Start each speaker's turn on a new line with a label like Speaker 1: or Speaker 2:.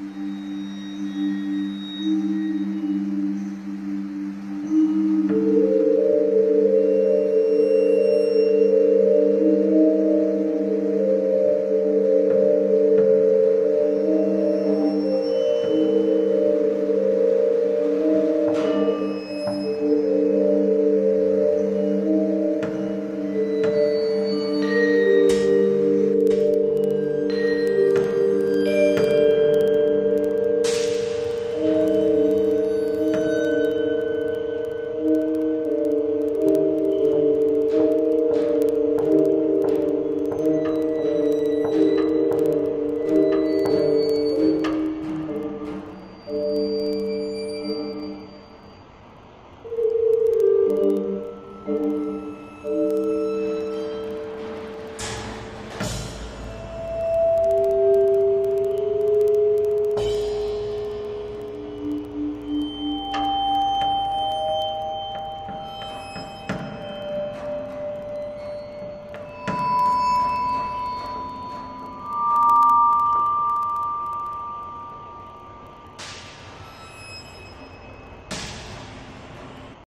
Speaker 1: Mm-hmm.